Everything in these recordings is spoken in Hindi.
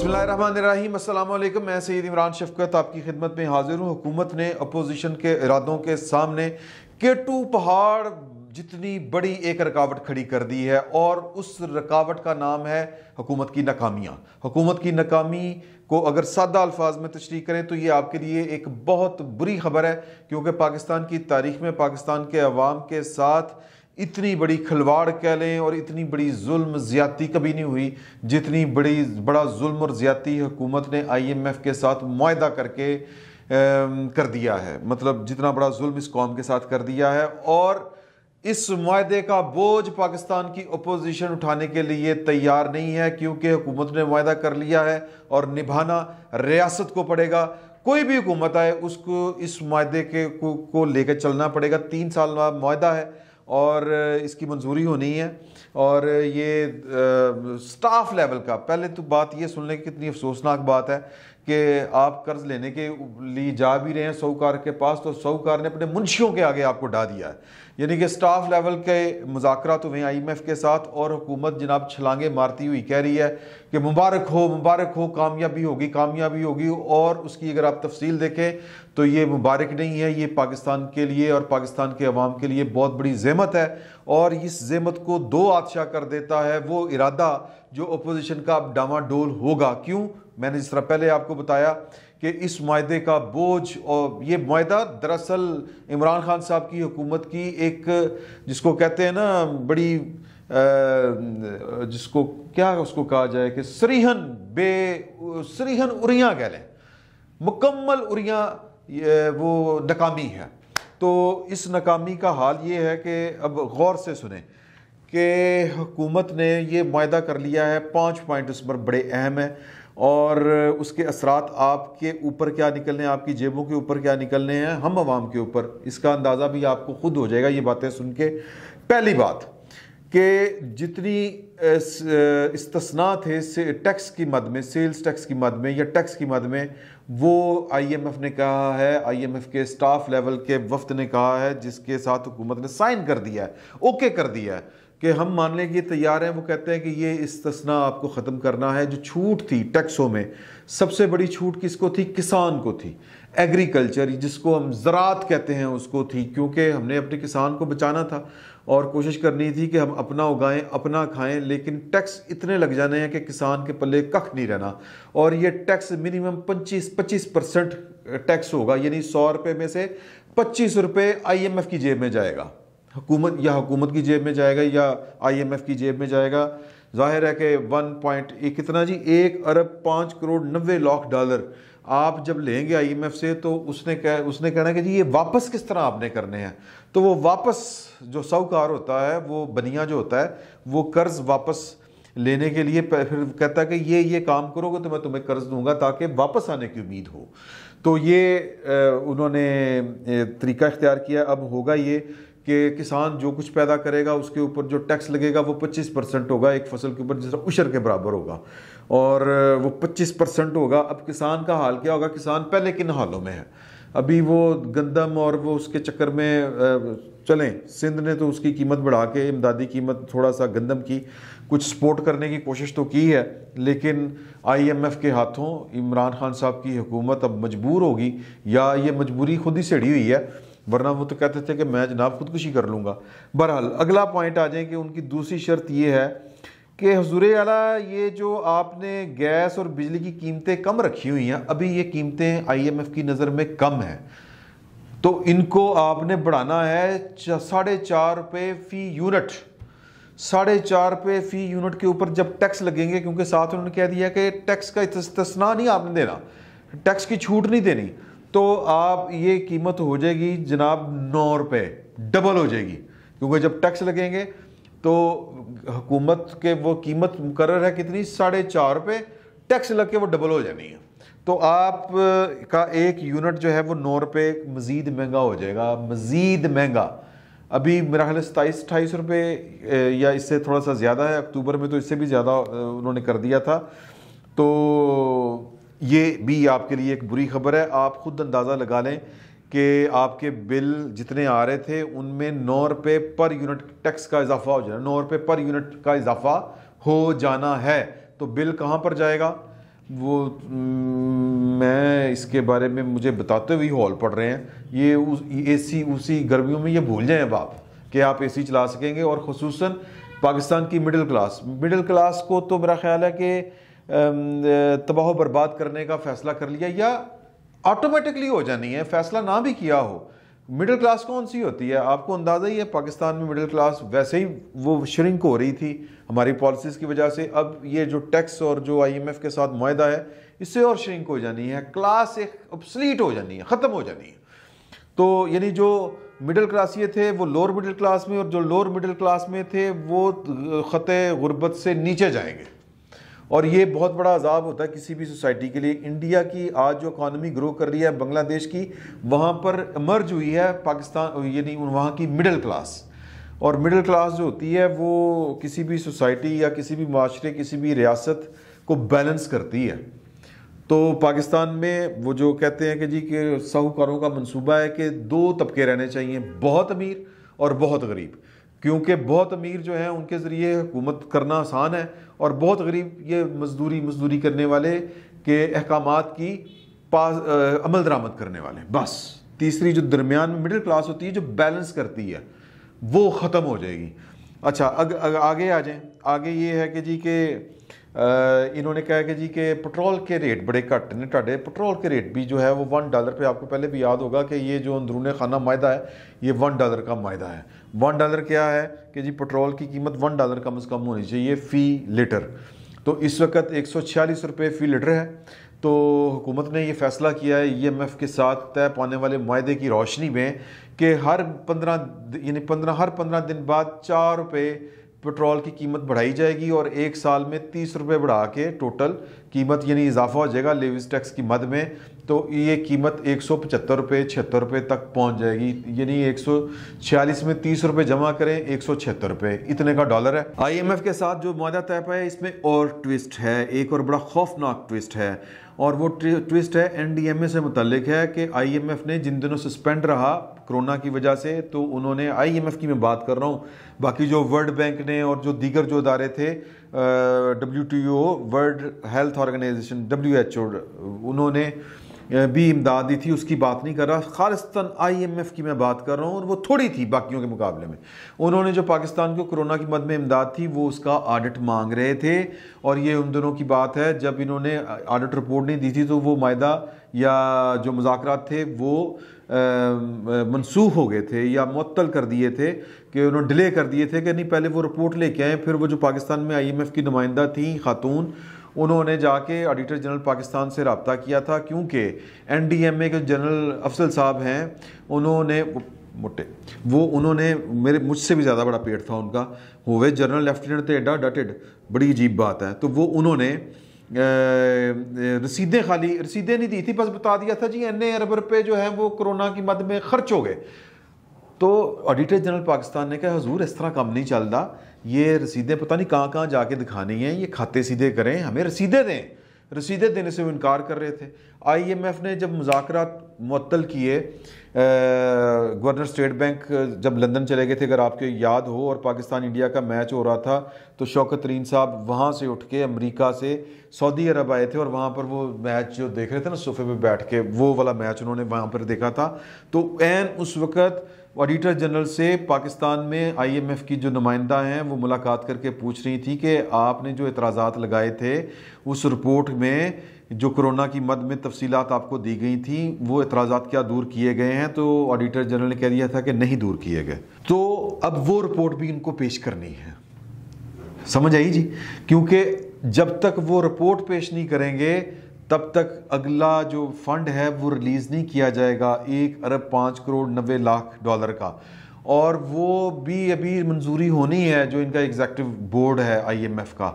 बसमीम अल्लाम मैं सईद इमरान शफकत आपकी खिदमत में हाजिर हूँ। हुकूमत ने अपोजिशन के इरादों के सामने केटू पहाड़ जितनी बड़ी एक रुकावट खड़ी कर दी है और उस रुकावट का नाम है हुकूमत की नाकामियाँ। हुकूमत की नाकामी को अगर सादा अल्फाज में तशरी करें तो ये आपके लिए एक बहुत बुरी खबर है, क्योंकि पाकिस्तान की तारीख में पाकिस्तान के अवाम के साथ इतनी बड़ी खलवाड़ कह लें और इतनी बड़ी जुल्म ज़्यादती कभी नहीं हुई जितनी बड़ी बड़ा जुल्म और ज़्यादती हुकूमत ने आईएमएफ के साथ माहा करके कर दिया है। मतलब जितना बड़ा जुल्म इस कौम के साथ कर दिया है और इस माहे का बोझ पाकिस्तान की अपोजिशन उठाने के लिए तैयार नहीं है क्योंकि हुकूमत ने माहा कर लिया है और निभाना रियासत को पड़ेगा। कोई भी हुकूमत आए उसको इस माहे के को, को लेकर चलना पड़ेगा। तीन साल माहा है। और इसकी मंजूरी होनी है। और ये स्टाफ लेवल का, पहले तो बात ये सुनने की कितनी अफसोसनाक बात है कि आप कर्ज लेने के लिए जा भी रहे हैं साहूकार के पास तो साहूकार ने अपने मुंशियों के आगे आपको डा दिया है। यानी कि स्टाफ लेवल के मुजाकर हुए आई एम एफ़ के साथ और हुकूमत जनाब छलांगे मारती हुई कह रही है कि मुबारक हो मुबारक हो, कामयाबी होगी कामयाबी होगी और उसकी अगर आप तफसील देखें तो ये मुबारक नहीं है, ये पाकिस्तान के लिए और पाकिस्तान के अवाम के लिए बहुत बड़ी जहमत है और इस जहमत को दो आदशाह कर देता है वो इरादा जो अपोजिशन का अब डामाडोल होगा। क्यों? मैंने जिस तरह पहले आपको बताया कि इस माहे का बोझ और ये माहा दरअसल इमरान खान साहब की हुकूमत की एक, जिसको कहते हैं ना, बड़ी जिसको, क्या उसको कहा जाए कि सरीहन बे, सरीहन उरिया कह लें। मुकम्मल उरिया वो नाकामी है। तो इस नाकामी का हाल ये है कि, अब गौर से सुने कि हुकूमत ने ये माहा कर लिया है, पाँच पॉइंट उस पर बड़े अहम हैं। और उसके असरात आपके ऊपर क्या निकलने हैं, आपकी जेबों के ऊपर क्या निकलने हैं, हम आवाम के ऊपर। इसका अंदाज़ा भी आपको खुद हो जाएगा ये बातें सुन के। पहली बात कि जितनी इस्तना थे टैक्स की मद में, सेल्स टैक्स की मद में या टैक्स की मद में, वो आईएमएफ ने कहा है, आईएमएफ के स्टाफ लेवल के वफ्त ने कहा है, जिसके साथ हुकूमत ने साइन कर दिया है, ओके कर दिया है। कि हम मानने के तैयार हैं, वो कहते हैं कि ये इस्तना आपको ख़त्म करना है। जो छूट थी टैक्सों में, सबसे बड़ी छूट किसको थी? किसान को थी। एग्रीकल्चर, जिसको हम ज़रात कहते हैं, उसको थी, क्योंकि हमने अपने किसान को बचाना था और कोशिश करनी थी कि हम अपना उगाएँ, अपना खाएँ, लेकिन टैक्स इतने लग जाने हैं कि किसान के पल्ले कख नहीं रहना। और ये टैक्स मिनिमम पच्चीस पच्चीस परसेंट टैक्स होगा, यानी सौ रुपये में से पच्चीस रुपये आईएमएफ की जेब में जाएगा। हुकूमत, या हुकूमत की जेब में जाएगा, या आईएमएफ की जेब में जाएगा। ज़ाहिर है कि वन पॉइंट एक कितना जी? एक अरब पाँच करोड़ नब्बे लाख डॉलर। आप जब लेंगे आईएमएफ से तो उसने कह, उसने कहना कि जी, ये वापस किस तरह आपने करने हैं? तो वो वापस जो साहूकार होता है, वो बनिया जो होता है, वो कर्ज वापस लेने के लिए फिर कहता है कि ये ये काम करोगे तो मैं तुम्हें कर्ज दूँगा, ताकि वापस आने की उम्मीद हो। तो ये उन्होंने तरीका इख्तियार किया। अब होगा ये कि किसान जो कुछ पैदा करेगा, उसके ऊपर जो टैक्स लगेगा, वो 25 परसेंट होगा एक फ़सल के ऊपर, जिस उशर के बराबर होगा। और वो 25 परसेंट होगा। अब किसान का हाल क्या होगा? किसान पहले किन हालों में है? अभी वो गंदम और वो उसके चक्कर में चलें, सिंध ने तो उसकी कीमत बढ़ा के, इमदादी कीमत थोड़ा सा गंदम की, कुछ सपोर्ट करने की कोशिश तो की है, लेकिन आईएमएफ के हाथों, इमरान खान साहब की हुकूमत अब मजबूर होगी, या ये मजबूरी खुद ही सेड़ी हुई है वरना वो तो कहते थे कि मैं जनाब खुदकुशी कर लूँगा। बहरहाल, अगला पॉइंट आ जाए कि उनकी दूसरी शर्त ये है कि हजूर आला, ये जो आपने गैस और बिजली की कीमतें कम रखी हुई हैं, अभी ये कीमतें आईएमएफ की नज़र में कम हैं। तो इनको आपने बढ़ाना है साढ़े चार रुपये फ़ी यूनिट साढ़े चार रुपये फ़ी यूनिट के ऊपर जब टैक्स लगेंगे, क्योंकि साथ उन्होंने कह दिया कि टैक्स का इस्तना नहीं आपने देना। टैक्स की छूट नहीं देनी। तो आप ये कीमत हो जाएगी जनाब नौ रुपये डबल हो जाएगी। क्योंकि जब टैक्स लगेंगे तो हुकूमत के वो कीमत मुकर है कितनी? साढ़े चार रुपये टैक्स लग के वो डबल हो जानी है। तो आप का एक यूनिट जो है वो नौ रुपये मज़ीद महँगा हो जाएगा। मज़ीद महँगा। अभी मेरा ख्याल सताईस, अट्ठाईस रुपये या इससे थोड़ा सा ज़्यादा है। अक्टूबर में तो इससे भी ज़्यादा उन्होंने कर दिया था। तो ये भी आपके लिए एक बुरी खबर है। आप खुद अंदाज़ा लगा लें कि आपके बिल जितने आ रहे थे, उनमें नौ रुपये पर यूनिट टैक्स का इजाफा हो जाना, नौ रुपये पर यूनिट का इजाफा हो जाना है। तो बिल कहाँ पर जाएगा? वो मैं इसके बारे में मुझे बताते हुए हॉल पड़ रहे हैं। ये उस एसी, उसी गर्मियों में ये भूल जाएँ आप कि आप एसी चला सकेंगे और खसूस पाकिस्तान की मिडिल क्लास। मिडिल क्लास को तो मेरा ख्याल है कि तबाह बर्बाद करने का फैसला कर लिया या ऑटोमेटिकली हो जानी है, फैसला ना भी किया हो मिडिल क्लास कौन सी होती है? आपको अंदाज़ा ही है, पाकिस्तान में मिडिल क्लास वैसे ही वो श्रिंक हो रही थी हमारी पॉलिसीज़ की वजह से। अब ये जो टैक्स और जो आईएमएफ के साथ माहा है, इससे और श्रिंक हो जानी है क्लास एक अपसलीट हो जानी है, ख़त्म हो जानी है। तो यानी जो मिडिल क्लास ये थे, वो लोअर मिडिल क्लास में और जो लोअर मिडिल क्लास में थे, वो ख़त, गुर्बत से नीचे जाएँगे। और ये बहुत बड़ा अजाब होता है किसी भी सोसाइटी के लिए। इंडिया की आज जो इकानमी ग्रो कर रही है, बांग्लादेश की, वहाँ पर मर्ज हुई है पाकिस्तान, यानी वहाँ की मिडिल क्लास और मिडिल क्लास जो होती है, वो किसी भी सोसाइटी या किसी भी माशरे, किसी भी रियासत को बैलेंस करती है। तो पाकिस्तान में वो जो कहते हैं कि जी कि साहूकारों का मंसूबा है कि दो तबके रहने चाहिए, बहुत अमीर और बहुत गरीब। क्योंकि बहुत अमीर जो हैं उनके ज़रिए हुकूमत करना आसान है और बहुत गरीब ये मजदूरी मजदूरी करने वाले के अहकाम की पास अमल दरामद करने वाले बस। तीसरी जो दरमियान में मिडिल क्लास होती है जो बैलेंस करती है वो ख़त्म हो जाएगी। अच्छा अग, अग, आगे आ जाएँ। आगे ये है कि जी के इन्होंने कहा कि जी के पेट्रोल के रेट बड़े घट ने टाडे। पेट्रोल के रेट भी जो है वो वन डॉलर पे आपको पहले भी याद होगा कि ये जो अंदरून खाना माहा है, ये वन डॉलर का माहा है। वन डॉलर क्या है कि जी पेट्रोल की कीमत वन डॉलर कम अज़ कम होनी चाहिए फ़ी लीटर। तो इस वक्त एक सौ छियालीस रुपये फ़ी लीटर है। तो हुकूमत ने ये फ़ैसला किया है, ई एम एफ़ के साथ तय पाने वाले माहे की रोशनी में कि हर पंद्रह यानी पंद्रह, हर पंद्रह दिन बाद चार रुपये पेट्रोल की कीमत बढ़ाई जाएगी और एक साल में तीस रुपये बढ़ा के टोटल कीमत यानी इजाफा हो जाएगा लेविस टैक्स की मद में। तो ये कीमत एक सौ पचहत्तर रुपये छिहत्तर रुपये तक पहुँच जाएगी। यानी एक सौ छियालीस में तीस रुपये जमा करें, एक सौ छिहत्तर रुपये इतने का डॉलर है। आईएमएफ के साथ जो माहा तय पाया इसमें और ट्विस्ट है। एक और बड़ा खौफनाक ट्विस्ट है। और वो ट्विस्ट है एनडीएमए से मुतलिक है कि आईएमएफ ने जिन दिनों सस्पेंड रहा कोरोना की वजह से तो उन्होंने आईएमएफ की मैं बात कर रहा हूँ। बाकी जो वर्ल्ड बैंक ने और जो दीगर जो इदारे थे W T O world health organization W H O उन्होंने भी इमदाद दी थी, उसकी बात नहीं कर रहा। खालिस्तान आईएमएफ की मैं बात कर रहा हूँ और वो थोड़ी थी बाकियों के मुकाबले में। उन्होंने जो पाकिस्तान को कोरोना की मद में इमदाद थी, वो उसका ऑडिट मांग रहे थे। और ये उन दोनों की बात है, जब इन्होंने ऑडिट रिपोर्ट नहीं दी थी तो वो माहा या जो मुजाकर थे, वो मनसूख हो गए थे या मुअत्तल कर दिए थे कि उन्होंने डिले कर दिए थे कि नहीं, पहले वो रिपोर्ट लेके आए, फिर वो जो पाकिस्तान में आईएमएफ की नुमाइंदा थी, खातून, उन्होंने जाके ऑडिटर जनरल पाकिस्तान से रबता किया था क्योंकि एन डी एम ए के जनरल अफसल साहब हैं, उन्होंने मोटे, वो उन्होंने मेरे, मुझसे भी ज़्यादा बड़ा पेट था उनका, हुए जनरल लेफ्टिनेंट थे एडा डटेड, बड़ी अजीब बात है तो वो उन्होंने रसीदें खाली, रसीदें नहीं दी थी बस बता दिया था जी, एन अरब रुपये जो है वो कोरोना की मद में खर्च हो गए। तो ऑडिटर जनरल पाकिस्तान ने कहा, हजूर, इस तरह काम नहीं चलता। ये रसीदें पता नहीं कहाँ कहाँ जाके दिखानी हैं, ये खाते सीधे करें, हमें रसीदें दें। रसीदें देने से वो इनकार कर रहे थे। आईएमएफ ने जब मुजाकर मुअत्तल किए गवर्नर स्टेट बैंक, जब लंदन चले गए थे, अगर आपको याद हो और पाकिस्तान इंडिया का मैच हो रहा था तो शौकत तरीन साहब वहाँ से उठ के अमेरिका से सऊदी अरब आए थे और वहाँ पर वो मैच जो देख रहे थे ना, सोफे पे बैठ के, वो वाला मैच उन्होंने वहाँ पर देखा था। तो एन उस वक़्त ऑडिटर जनरल से पाकिस्तान में आईएमएफ की जो नुमाइंदा हैं, वो मुलाकात करके पूछ रही थी कि आपने जो एतराज़ात लगाए थे, उस रिपोर्ट में जो कोरोना की मद में तफसीलात आपको दी गई थी, वो एतराज़ात क्या दूर किए गए हैं? तो ऑडिटर जनरल ने कह दिया था कि नहीं दूर किए गए। तो अब वो रिपोर्ट भी इनको पेश करनी है। समझ आई जी? क्योंकि जब तक वो रिपोर्ट पेश नहीं करेंगे तब तक अगला जो फंड है वो रिलीज़ नहीं किया जाएगा, एक अरब पाँच करोड़ नब्बे लाख डॉलर का। और वो भी अभी मंजूरी होनी है जो इनका एग्जैक्टिव बोर्ड है आईएमएफ का।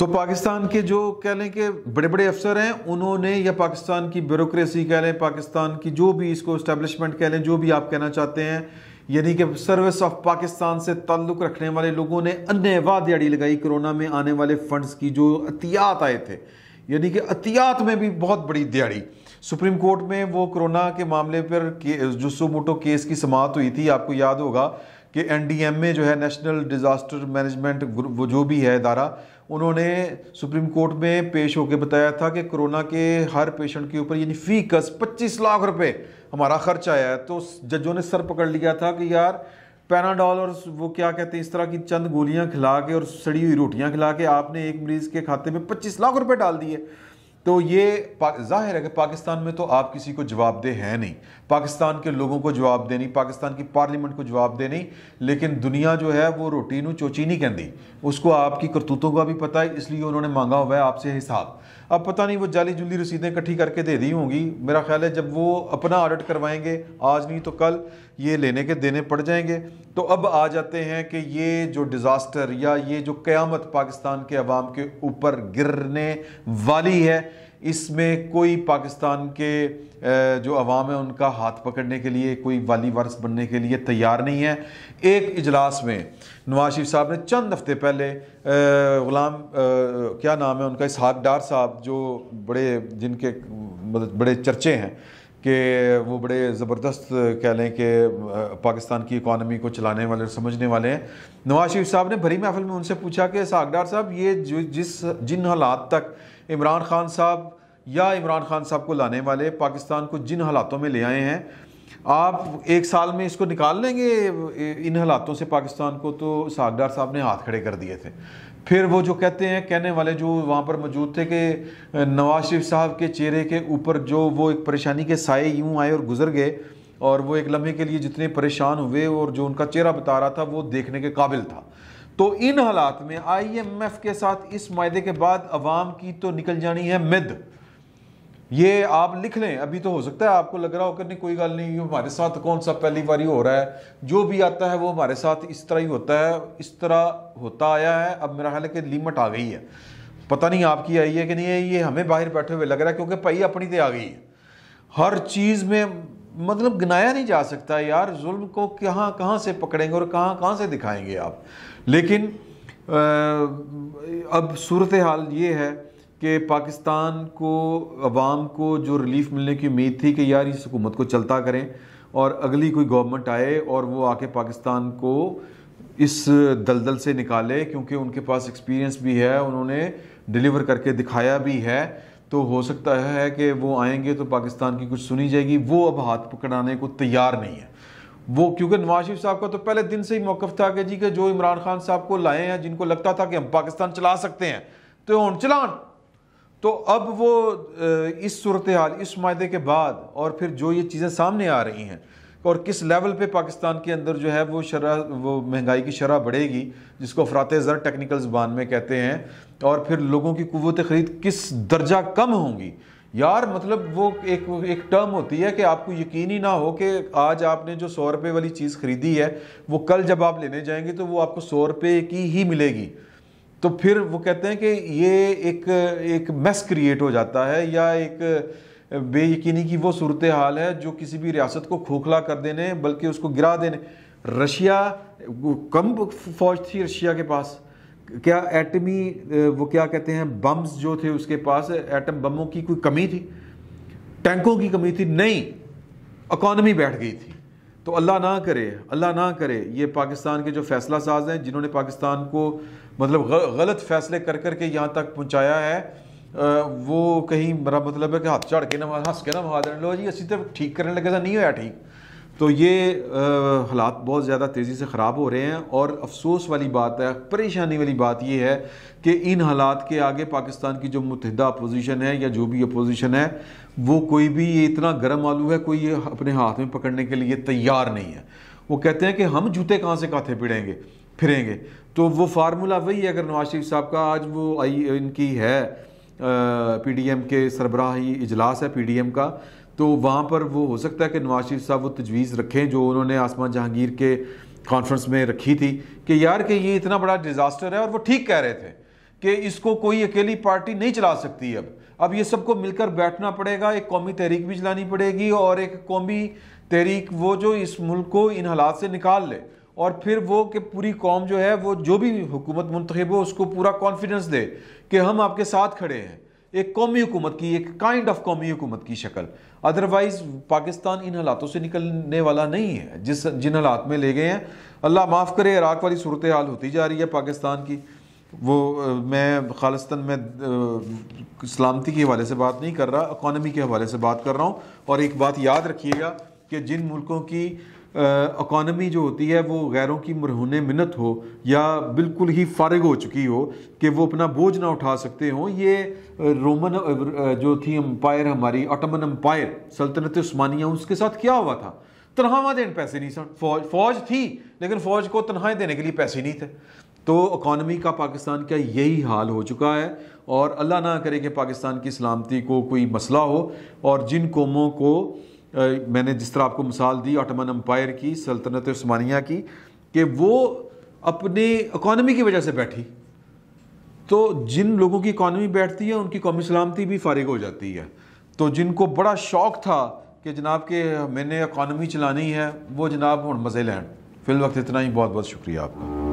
तो पाकिस्तान के जो कह लें कि बड़े बड़े अफसर हैं, उन्होंने, या पाकिस्तान की ब्यूरोक्रेसी कह लें, पाकिस्तान की जो भी इसको इस्टेब्लिशमेंट कह लें, जो भी आप कहना चाहते हैं, यानी कि सर्विस ऑफ़ पाकिस्तान से ताल्लुक़ रखने वाले लोगों ने अन्य वादी लगाई। कोरोना में आने वाले फंड्स की जो एहतियात आए थे यानी कि अतियात में भी बहुत बड़ी दिहाड़ी। सुप्रीम कोर्ट में वो कोरोना के मामले पर के, जो सुमोटो केस की समात हुई थी आपको याद होगा कि एन एनडीएमए जो है नेशनल डिज़ास्टर मैनेजमेंट वो जो भी है इदारा उन्होंने सुप्रीम कोर्ट में पेश होकर बताया था कि कोरोना के हर पेशेंट के ऊपर यानी फ़ी कस पच्चीस लाख रुपए हमारा खर्च आया है। तो जजों ने सर पकड़ लिया था कि यार पैनाडॉल और वो क्या कहते हैं, इस तरह की चंद गोलियाँ खिला के और सड़ी हुई रोटियाँ खिला के आपने एक मरीज़ के खाते में पच्चीस लाख रुपए डाल दिए। तो ये ज़ाहिर है कि पाकिस्तान में तो आप किसी को जवाब दे हैं नहीं। पाकिस्तान के लोगों को जवाब दे नहीं पाकिस्तान की पार्लियामेंट को जवाब दे नहीं लेकिन दुनिया जो है वो रोटी नू चोची नहीं कहती उसको आपकी करतूतों का भी पता है, इसलिए उन्होंने मांगा हुआ है आपसे हिसाब। अब पता नहीं वो जाली जुली रसीदें इकट्ठी करके दे दी होंगी। मेरा ख्याल है जब वो अपना ऑडिट करवाएँगे, आज नहीं तो कल, ये लेने के देने पड़ जाएँगे। तो अब आ जाते हैं कि ये जो डिज़ास्टर या ये जो क़यामत पाकिस्तान के अवाम के ऊपर गिरने वाली है इसमें कोई पाकिस्तान के जो अवाम है, उनका हाथ पकड़ने के लिए, कोई वाली वारस बनने के लिए तैयार नहीं है। एक इजलास में नवाज़ शरीफ साहब ने चंद हफ़्ते पहले ग़ुलाम क्या नाम है उनका, इसहाक डार साहब, जो बड़े, जिनके मतलब बड़े चर्चे हैं, कि वो बड़े ज़बरदस्त कह लें कि पाकिस्तान की इकानमी को चलाने वाले और समझने वाले हैं। नवाज़ शरीफ साहब ने भरी महफिल में उनसे पूछा कि सागडार साहब, ये जो, जिस, जिन हालात तक इमरान खान साहब या इमरान खान साहब को लाने वाले पाकिस्तान को जिन हालातों में ले आए हैं, आप एक साल में इसको निकाल लेंगे इन हालातों से पाकिस्तान को? तो सागडार साहब ने हाथ खड़े कर दिए थे। फिर वो जो कहते हैं, कहने वाले जो वहाँ पर मौजूद थे कि नवाज़ शरीफ साहब के चेहरे के ऊपर जो वो एक परेशानी के साए यूँ आए और गुजर गए, और वो एक लम्हे के लिए जितने परेशान हुए और जो उनका चेहरा बता रहा था, वो देखने के काबिल था। तो इन हालात में आईएमएफ के साथ इस माहे के बाद अवाम की तो निकल जानी है मिद। ये आप लिख लें, अभी तो हो सकता है आपको लग रहा हो कि नहीं, कोई गल नहीं, हमारे साथ कौन सा पहली बार हो रहा है? जो भी आता है वो हमारे साथ इस तरह ही होता है, इस तरह होता आया है। अब मेरा ख्याल है कि लिमिट आ गई है। पता नहीं आपकी आई है कि नहीं है, ये हमें बाहर बैठे हुए लग रहा है, क्योंकि पाई अपनी तो आ गई है। हर चीज़ में मतलब गिनाया नहीं जा सकता यार, जुल्म को कहाँ कहाँ से पकड़ेंगे और कहाँ कहाँ से दिखाएँगे आप? लेकिन अब सूरत हाल ये है कि पाकिस्तान को, अवाम को जो रिलीफ मिलने की उम्मीद थी कि यार इस हुकूमत को चलता करें और अगली कोई गवर्नमेंट आए और वो आके पाकिस्तान को इस दलदल से निकाले, क्योंकि उनके पास एक्सपीरियंस भी है, उन्होंने डिलीवर करके दिखाया भी है तो हो सकता है कि वो आएँगे तो पाकिस्तान की कुछ सुनी जाएगी। वो अब हाथ पकड़ाने को तैयार नहीं है। वो क्योंकि नवाज़ शरीफ साहब का तो पहले दिन से ही मौकफ था कि जी के जो इमरान खान साहब को लाए हैं, जिनको लगता था कि हम पाकिस्तान चला सकते हैं तो हम चलान। तो अब वो इस सूरत हाल इस माहे के बाद और फिर जो ये चीज़ें सामने आ रही हैं और किस लेवल पे पाकिस्तान के अंदर जो है वो शरह वो महँगाई की शरह बढ़ेगी, जिसको अफरात ज़र टेक्निकल ज़बान में कहते हैं और फिर लोगों की कुत ख़रीद किस दर्जा कम होंगी? यार मतलब वो एक एक टर्म होती है कि आपको यकीन ही ना हो कि आज आपने जो सौ रुपये वाली चीज़ ख़रीदी है, वो कल जब आप लेने जाएँगे तो वो आपको सौ रुपये की ही मिलेगी। तो फिर वो कहते हैं कि ये एक एक मेस क्रिएट हो जाता है या एक बेयकीनी की वो सूरत हाल है जो किसी भी रियासत को खोखला कर देने, बल्कि उसको गिरा देने। रशिया कम फौज थी रशिया के पास। क्या एटमी वो क्या कहते हैं, बम्स जो थे उसके पास, एटम बमों की कोई कमी थी? टैंकों की कमी थी? नहीं। इकॉनमी बैठ गई थी। तो अल्लाह ना करे, अल्लाह ना करे। ये पाकिस्तान के जो फैसला साज हैं, जिन्होंने पाकिस्तान को मतलब गलत फैसले कर कर के यहाँ तक पहुँचाया है वो कहीं मेरा मतलब है कि हाथ चढ़ के ना हंस के ना महादर लो जी असी तो ठीक करने लगे नहीं होया ठीक। तो ये हालात बहुत ज़्यादा तेज़ी से ख़राब हो रहे हैं और अफसोस वाली बात है, परेशानी वाली बात ये है कि इन हालात के आगे पाकिस्तान की जो मुतहदा अपोजिशन है या जो भी अपोजिशन है, वो कोई भी ये इतना गर्म आलू है, कोई ये अपने हाथ में पकड़ने के लिए तैयार नहीं है। वो कहते हैं कि हम जूते कहाँ से काथे पिड़ेंगे, फिरेंगे। तो वो फार्मूला वही है, अगर नवाज़ शरीफ साहब का आज वो आई, इनकी है पी डी एम के सरबराही इजलास है पी डी एम का तो वहाँ पर वो हो सकता है कि नवाज़ शरीफ साहब वो तजवीज़ रखें जो उन्होंने आसमान जहांगीर के कॉन्फ्रेंस में रखी थी कि यार कि ये इतना बड़ा डिज़ास्टर है और वो ठीक कह रहे थे कि इसको कोई अकेली पार्टी नहीं चला सकती अब। अब ये सबको मिलकर बैठना पड़ेगा, एक कौमी तहरीक भी चलानी पड़ेगी और एक कौमी तहरीक वो जो इस मुल्क को इन हालात से निकाल ले और फिर वो कि पूरी कौम जो है वो जो भी हुकूमत मुंतब हो उसको पूरा कॉन्फिडेंस दे कि हम आपके साथ खड़े हैं। एक कौमी हुकूमत की, एक काइंड ऑफ़ कौमी हुकूमत की शक्ल। अदरवाइज़ पाकिस्तान इन हालातों से निकलने वाला नहीं है, जिस, जिन हालात में ले गए हैं। अल्लाह माफ़ करे, इराक वाली सूरत हाल होती जा रही है पाकिस्तान की। वो मैं खालिस्तान में सलामती के हवाले से बात नहीं कर रहा इकॉनमी के हवाले से बात कर रहा हूँ। और एक बात याद रखिएगा कि जिन मुल्कों की इकॉनमी जो होती है, वो गैरों की मरहून मिन्नत हो या बिल्कुल ही फारग हो चुकी हो कि वो अपना बोझ ना उठा सकते हों, ये रोमन जो थी अम्पायर हमारी ऑटमन अम्पायर सल्तनत उस्मानिया, उसके साथ क्या हुआ था? तनख्वाह देने पैसे नहीं सन, फौज फौज थी, लेकिन फ़ौज को तनख्वाहें देने के लिए पैसे नहीं थे। तो इकॉनमी का पाकिस्तान का यही हाल हो चुका है और अल्लाह ना करे कि पाकिस्तान की सलामती को कोई मसला हो और जिन कौमों को मैंने जिस तरह आपको मिसाल दी ऑटमन अम्पायर की, सल्तनत स्मानिया की, कि वो अपने इकॉनमी की वजह से बैठी। तो जिन लोगों की इकानमी बैठती है, उनकी कौमी सलामती भी फारिग हो जाती है। तो जिनको बड़ा शौक था कि जनाब के मैंने इकॉनमी चलानी है, वो जनाब हूँ मज़े लैन। फिल वक्त इतना ही बहुत बहुत शुक्रिया आपका।